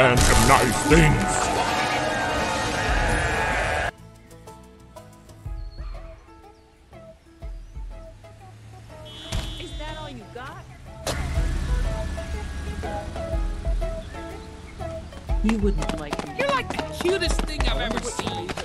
are why we can't have nice things. Is that all you? You wouldn't like me. You're like the cutest thing I've ever seen.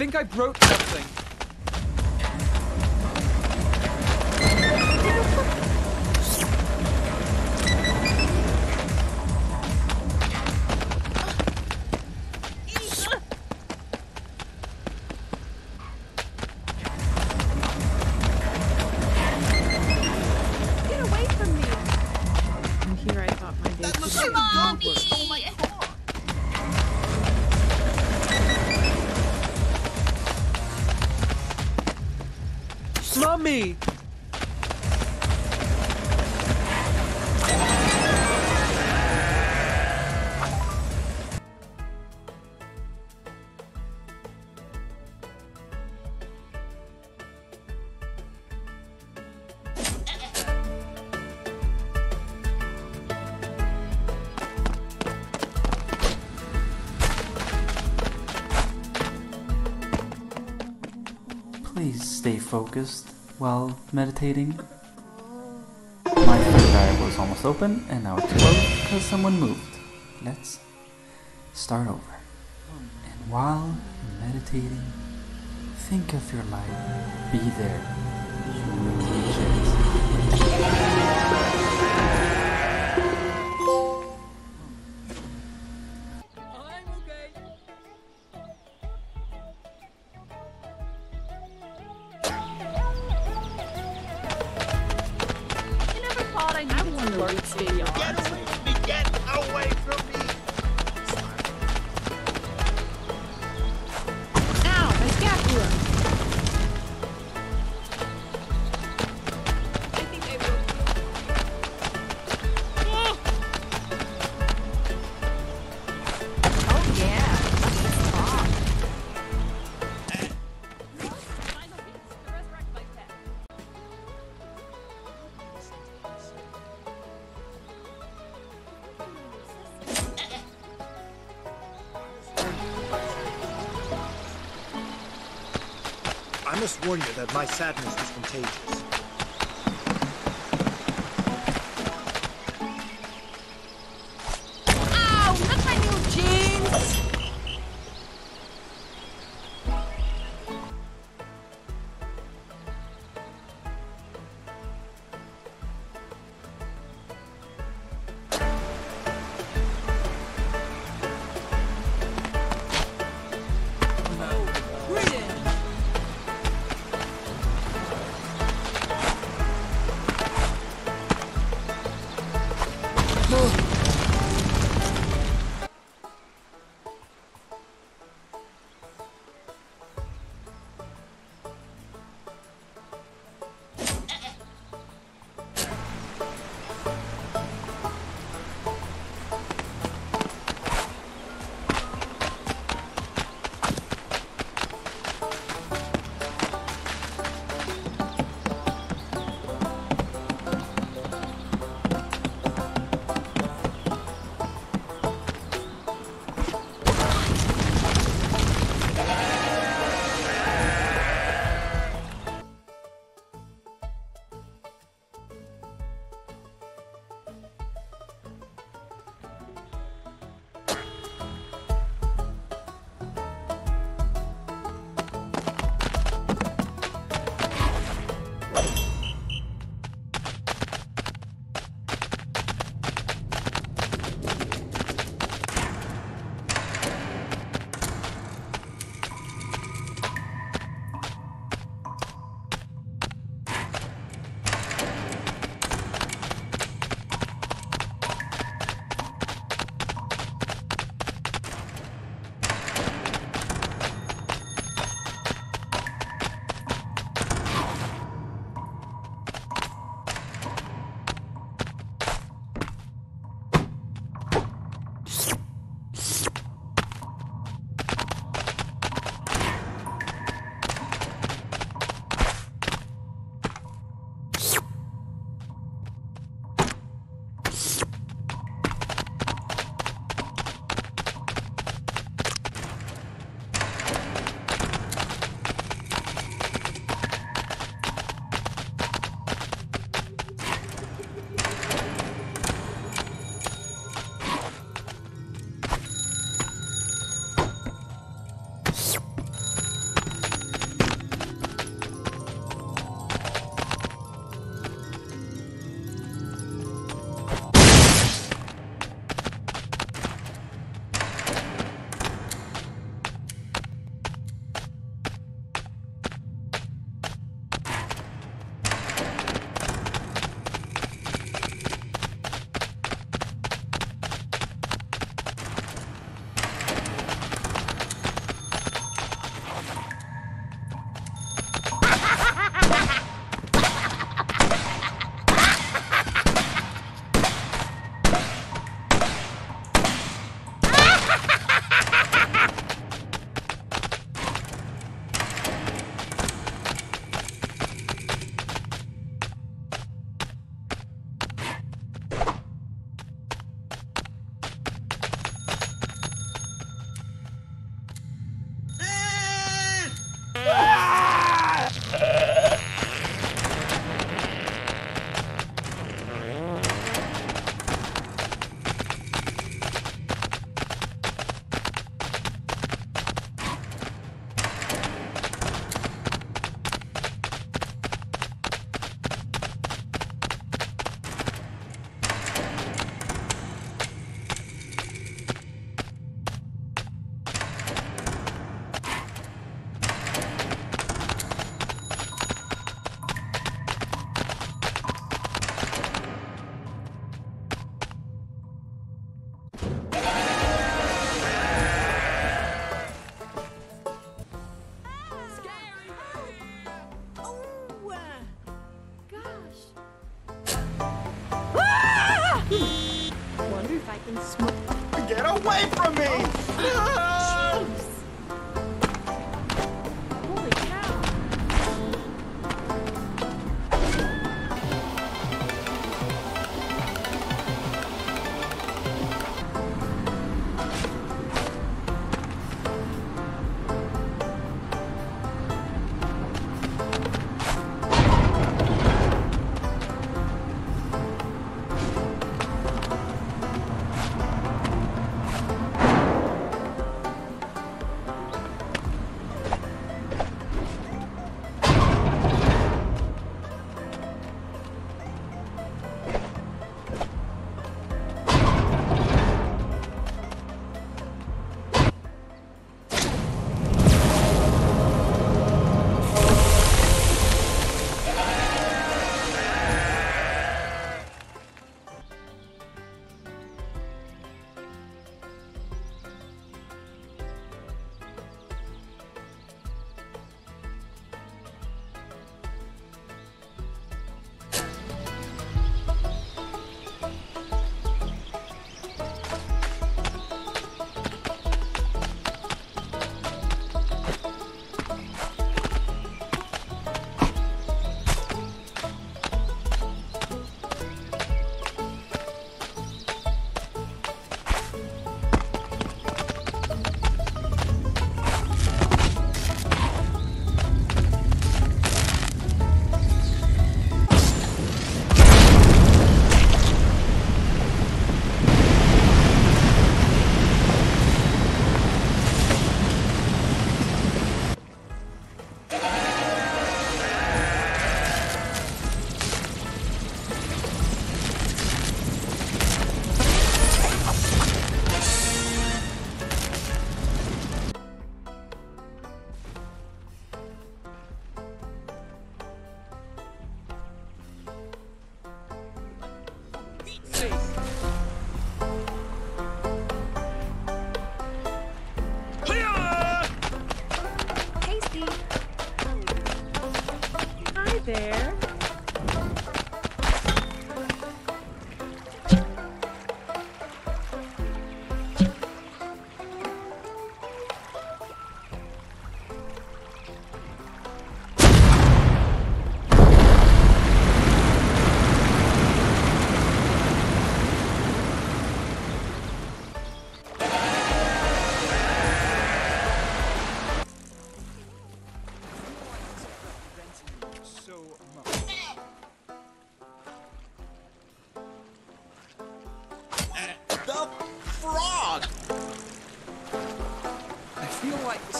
Think I broke something. Stay focused while meditating. My third eye was almost open and now it's closed because someone moved. Let's start over. And while meditating, think of your life. Be there. Must warn you that my sadness is contagious.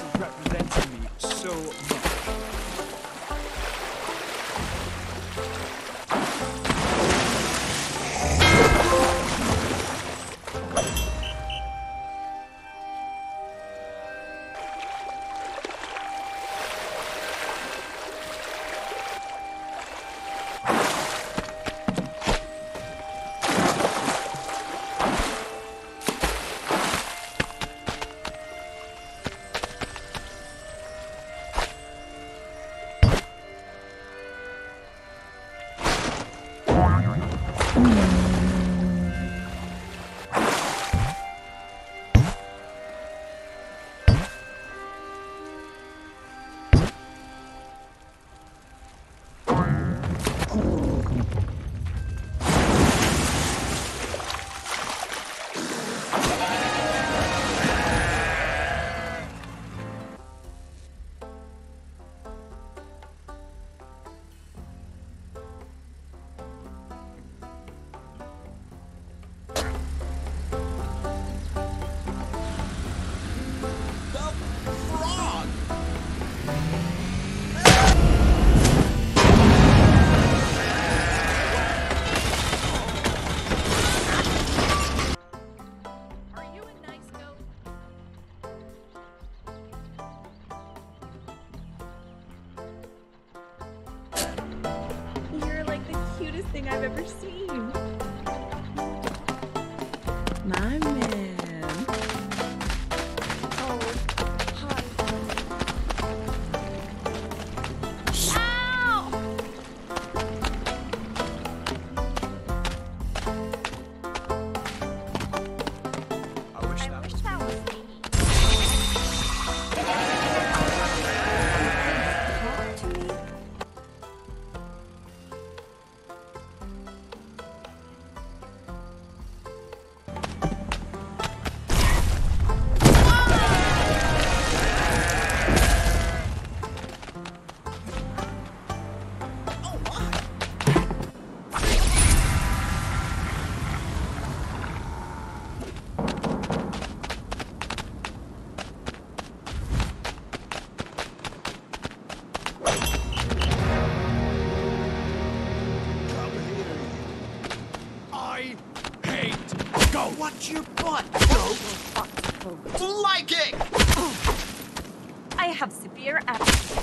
Feel like The Watch your butt, goat. Like it. I have severe asthma.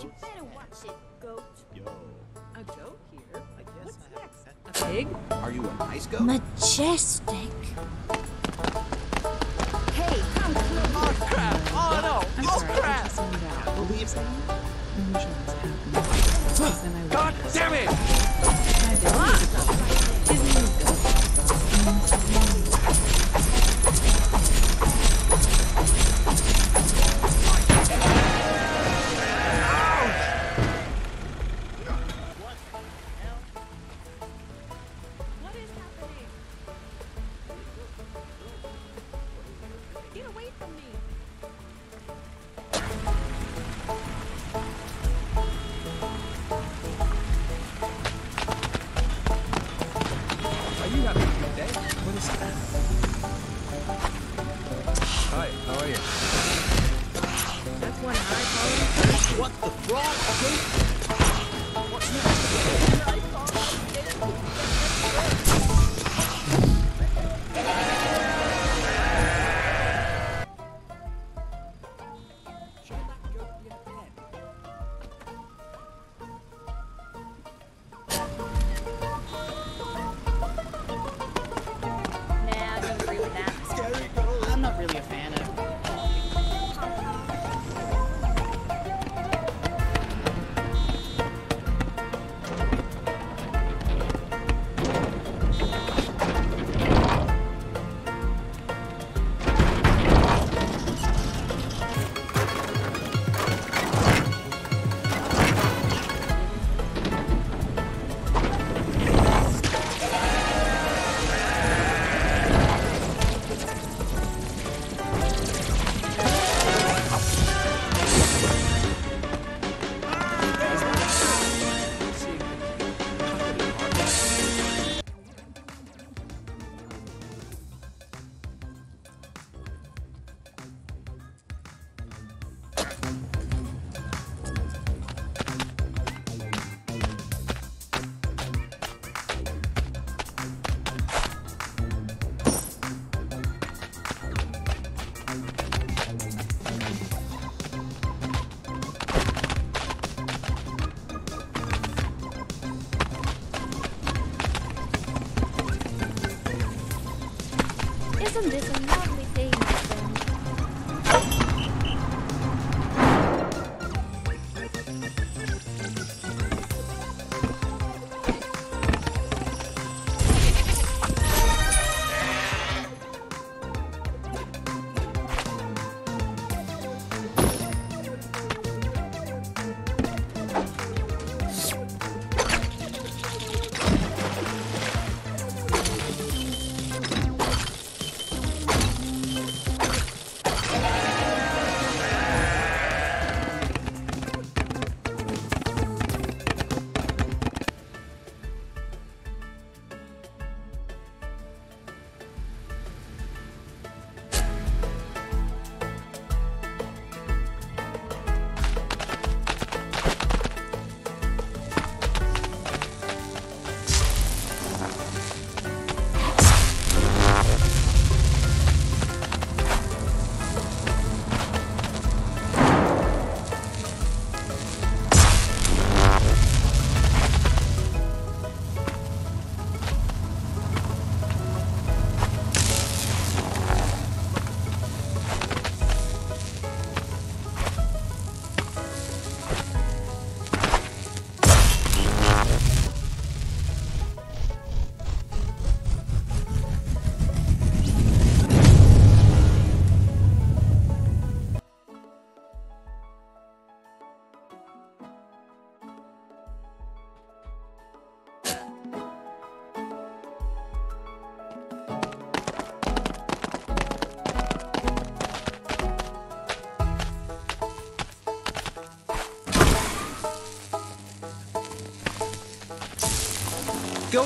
You better watch it, goat. Yo, A goat here? I guess What's I have next? A pig? Are you a nice goat? Majestic. Hey, come oh crap! Oh no! I'm oh sorry, I crap! just zoned out. I believe it. Usually it's happening. God damn it! My dad is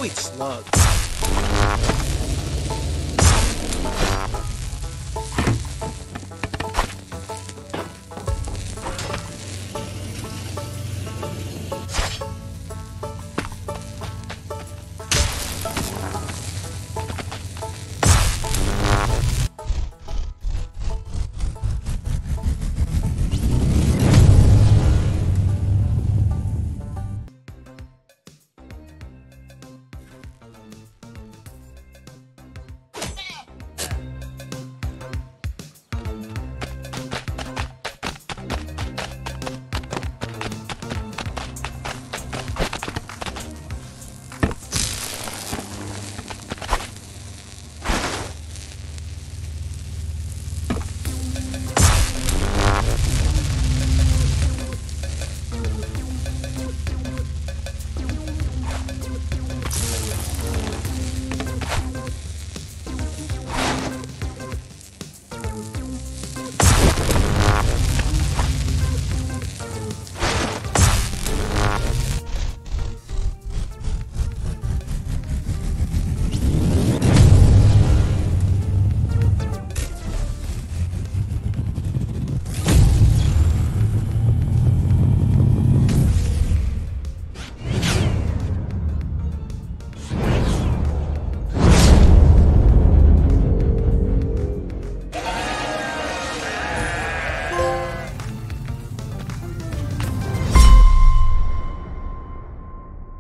Eat slugs.